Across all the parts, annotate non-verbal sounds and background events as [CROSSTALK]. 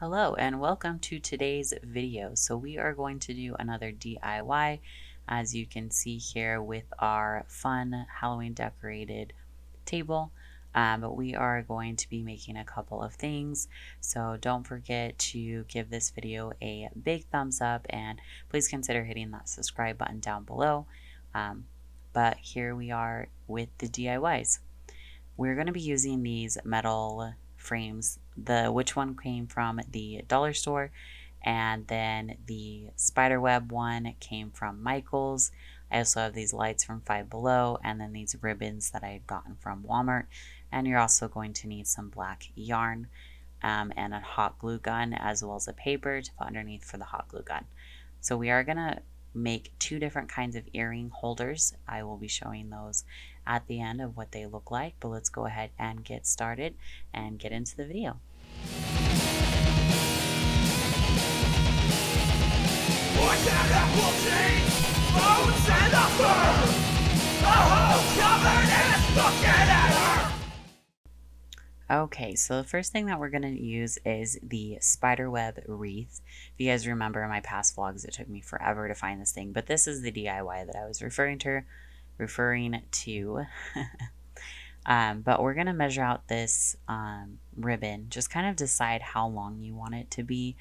Hello and welcome to today's video. So we are going to do another DIY as you can see here with our fun Halloween decorated table. Um, but we are going to be making a couple of things. So don't forget to give this video a big thumbs up and please consider hitting that subscribe button down below. Um, but here we are with the DIYs. We're going to be using these metal frames. The witch one came from the dollar store, and then the spiderweb one came from Michaels. I also have these lights from Five Below, and then these ribbons that I had gotten from Walmart. And you're also going to need some black yarn um, and a hot glue gun, as well as a paper to put underneath for the hot glue gun. So we are gonna make two different kinds of earring holders. I will be showing those at the end of what they look like, but let's go ahead and get started and get into the video. Okay, so the first thing that we're going to use is the spiderweb wreath. If you guys remember my past vlogs, it took me forever to find this thing, but this is the DIY that I was referring to. Referring to. [LAUGHS] um, but we're going to measure out this um, ribbon, just kind of decide how long you want it to be.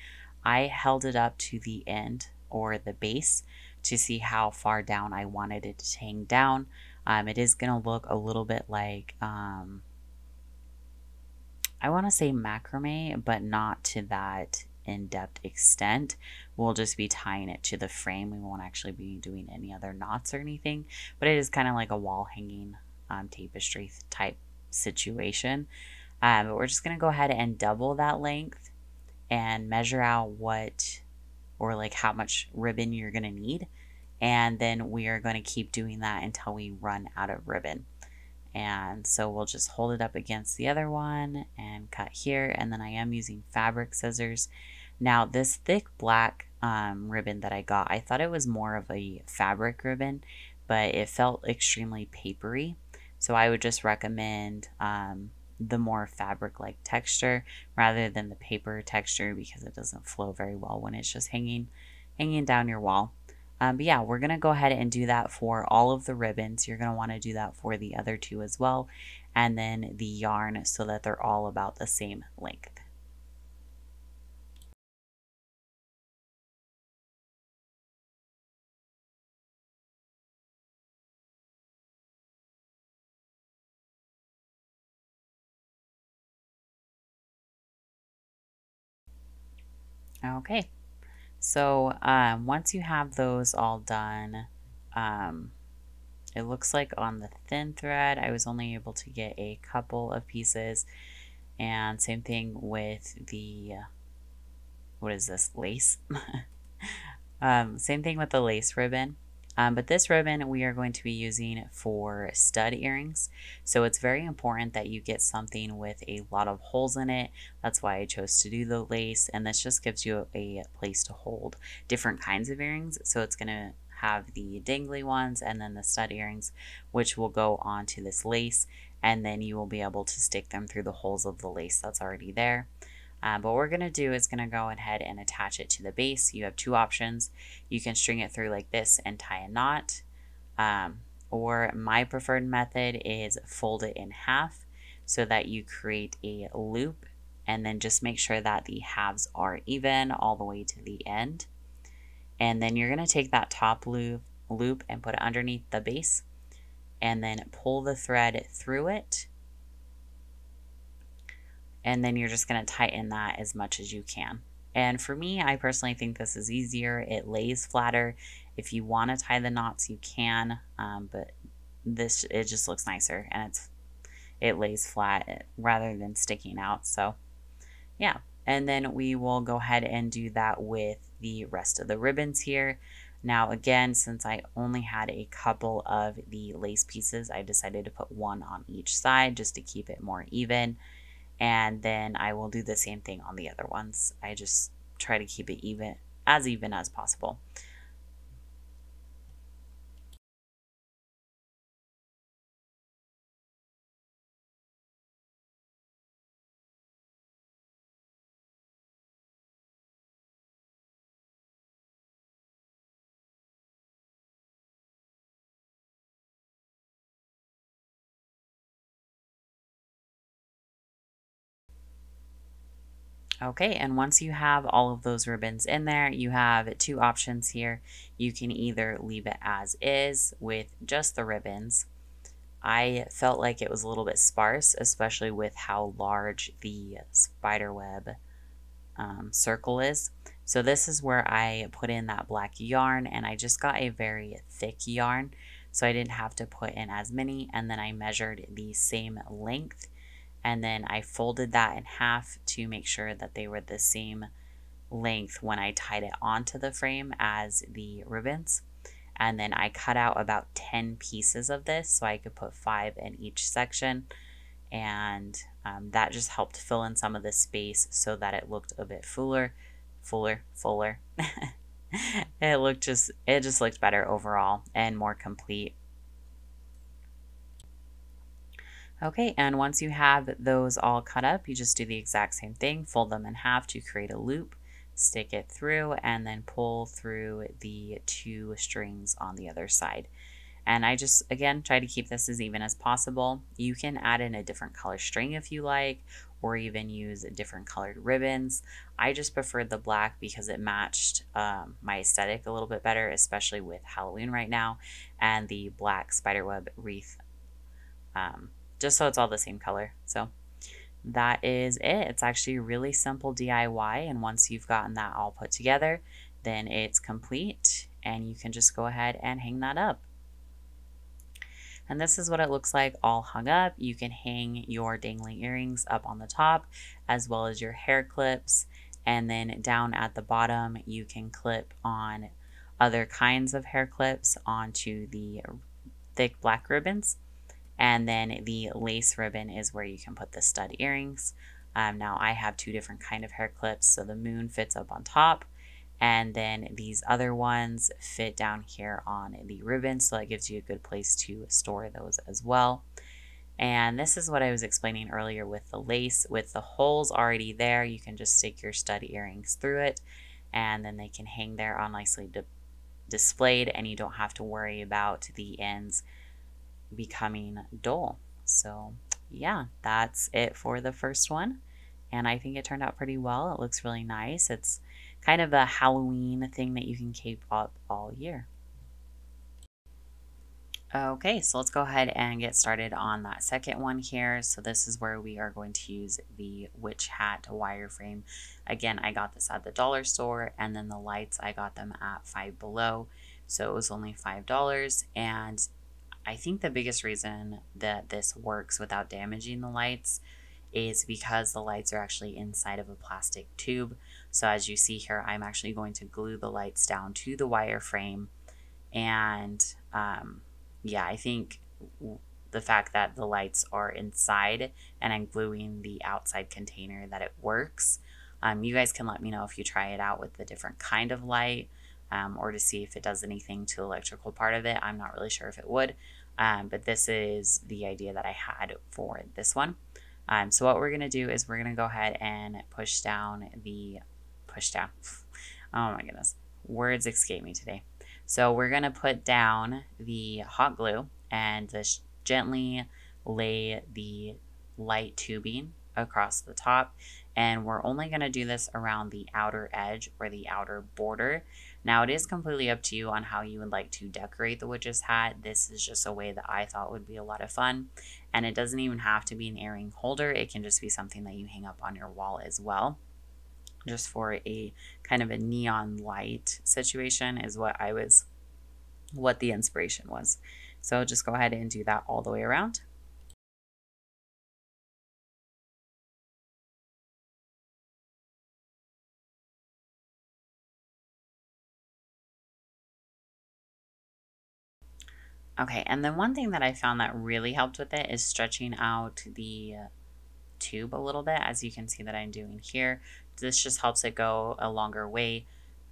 I held it up to the end or the base to see how far down I wanted it to hang down. Um, it is going to look a little bit like... Um, I want to say macrame, but not to that in-depth extent. We'll just be tying it to the frame. We won't actually be doing any other knots or anything, but it is kind of like a wall hanging um, tapestry type situation. Um, but we're just going to go ahead and double that length and measure out what or like how much ribbon you're going to need. And then we are going to keep doing that until we run out of ribbon. And so we'll just hold it up against the other one and cut here. And then I am using fabric scissors. Now this thick black um, ribbon that I got, I thought it was more of a fabric ribbon, but it felt extremely papery. So I would just recommend um, the more fabric-like texture rather than the paper texture because it doesn't flow very well when it's just hanging, hanging down your wall. Um, but yeah, we're going to go ahead and do that for all of the ribbons. You're going to want to do that for the other two as well. And then the yarn so that they're all about the same length. Okay, so um, once you have those all done, um, it looks like on the thin thread, I was only able to get a couple of pieces. And same thing with the, what is this, lace? [LAUGHS] um, same thing with the lace ribbon. Um, but this ribbon we are going to be using for stud earrings. So it's very important that you get something with a lot of holes in it. That's why I chose to do the lace. And this just gives you a place to hold different kinds of earrings. So it's going to have the dangly ones and then the stud earrings, which will go onto this lace. And then you will be able to stick them through the holes of the lace that's already there. Um, what we're going to do is going to go ahead and attach it to the base. You have two options. You can string it through like this and tie a knot. Um, or my preferred method is fold it in half so that you create a loop and then just make sure that the halves are even all the way to the end. And then you're going to take that top loop, loop and put it underneath the base and then pull the thread through it and then you're just going to tighten that as much as you can. And for me, I personally think this is easier. It lays flatter. If you want to tie the knots, you can, um, but this it just looks nicer and it's it lays flat rather than sticking out. So yeah, and then we will go ahead and do that with the rest of the ribbons here. Now again, since I only had a couple of the lace pieces, I decided to put one on each side just to keep it more even and then I will do the same thing on the other ones. I just try to keep it even as even as possible. Okay, and once you have all of those ribbons in there, you have two options here. You can either leave it as is with just the ribbons. I felt like it was a little bit sparse, especially with how large the spider web um, circle is. So this is where I put in that black yarn and I just got a very thick yarn. So I didn't have to put in as many and then I measured the same length and then I folded that in half to make sure that they were the same length when I tied it onto the frame as the ribbons. And then I cut out about 10 pieces of this so I could put five in each section. And um, that just helped fill in some of the space so that it looked a bit fuller, fuller, fuller. [LAUGHS] it looked just, it just looked better overall and more complete. Okay, and once you have those all cut up, you just do the exact same thing. Fold them in half to create a loop, stick it through, and then pull through the two strings on the other side. And I just, again, try to keep this as even as possible. You can add in a different color string if you like, or even use different colored ribbons. I just preferred the black because it matched um, my aesthetic a little bit better, especially with Halloween right now, and the black spiderweb wreath um, just so it's all the same color. So that is it. It's actually really simple DIY. And once you've gotten that all put together, then it's complete and you can just go ahead and hang that up. And this is what it looks like all hung up. You can hang your dangling earrings up on the top as well as your hair clips. And then down at the bottom, you can clip on other kinds of hair clips onto the thick black ribbons. And then the lace ribbon is where you can put the stud earrings. Um, now I have two different kind of hair clips. So the moon fits up on top and then these other ones fit down here on the ribbon. So that gives you a good place to store those as well. And this is what I was explaining earlier with the lace. With the holes already there, you can just stick your stud earrings through it and then they can hang there on nicely displayed and you don't have to worry about the ends becoming dull. So yeah, that's it for the first one. And I think it turned out pretty well. It looks really nice. It's kind of a Halloween thing that you can keep up all year. Okay, so let's go ahead and get started on that second one here. So this is where we are going to use the witch hat wireframe. Again, I got this at the dollar store and then the lights, I got them at Five Below. So it was only $5 and I think the biggest reason that this works without damaging the lights is because the lights are actually inside of a plastic tube. So as you see here, I'm actually going to glue the lights down to the wireframe. And um, yeah, I think the fact that the lights are inside and I'm gluing the outside container that it works. Um, you guys can let me know if you try it out with the different kind of light um, or to see if it does anything to the electrical part of it. I'm not really sure if it would, um, but this is the idea that I had for this one. Um, so what we're going to do is we're going to go ahead and push down the, push down, [LAUGHS] oh my goodness, words escape me today. So we're going to put down the hot glue and just gently lay the light tubing across the top. And we're only going to do this around the outer edge or the outer border. Now, it is completely up to you on how you would like to decorate the witch's hat. This is just a way that I thought would be a lot of fun. And it doesn't even have to be an earring holder, it can just be something that you hang up on your wall as well. Just for a kind of a neon light situation, is what I was, what the inspiration was. So just go ahead and do that all the way around. Okay, and then one thing that I found that really helped with it is stretching out the tube a little bit, as you can see that I'm doing here. This just helps it go a longer way.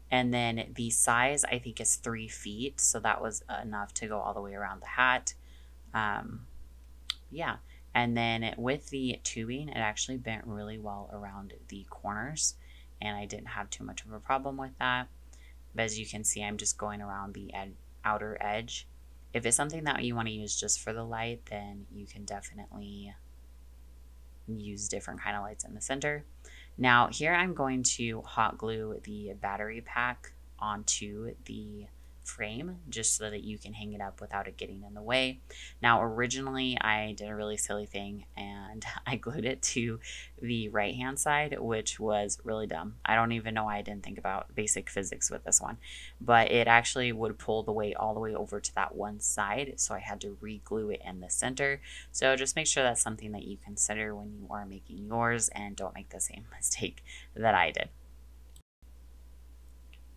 And then the size, I think, is three feet, so that was enough to go all the way around the hat. Um, yeah, and then with the tubing, it actually bent really well around the corners, and I didn't have too much of a problem with that. But as you can see, I'm just going around the ed outer edge if it's something that you want to use just for the light, then you can definitely use different kind of lights in the center. Now here I'm going to hot glue the battery pack onto the frame just so that you can hang it up without it getting in the way. Now, originally I did a really silly thing and [LAUGHS] I glued it to the right hand side, which was really dumb. I don't even know why I didn't think about basic physics with this one, but it actually would pull the weight all the way over to that one side. So I had to re-glue it in the center. So just make sure that's something that you consider when you are making yours and don't make the same [LAUGHS] mistake that I did.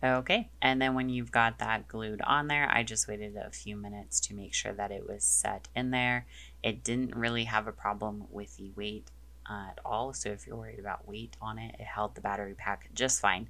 Okay, and then when you've got that glued on there, I just waited a few minutes to make sure that it was set in there. It didn't really have a problem with the weight uh, at all, so if you're worried about weight on it, it held the battery pack just fine.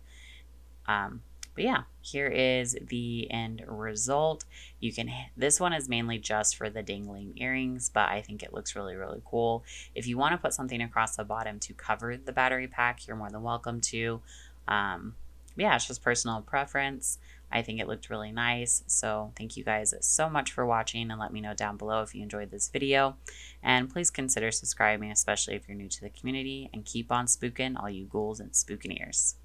Um, but yeah, here is the end result. You can, this one is mainly just for the dangling earrings, but I think it looks really, really cool. If you want to put something across the bottom to cover the battery pack, you're more than welcome to. Um, yeah, it's just personal preference. I think it looked really nice. So thank you guys so much for watching and let me know down below if you enjoyed this video. And please consider subscribing, especially if you're new to the community. And keep on spooking all you ghouls and spookineers.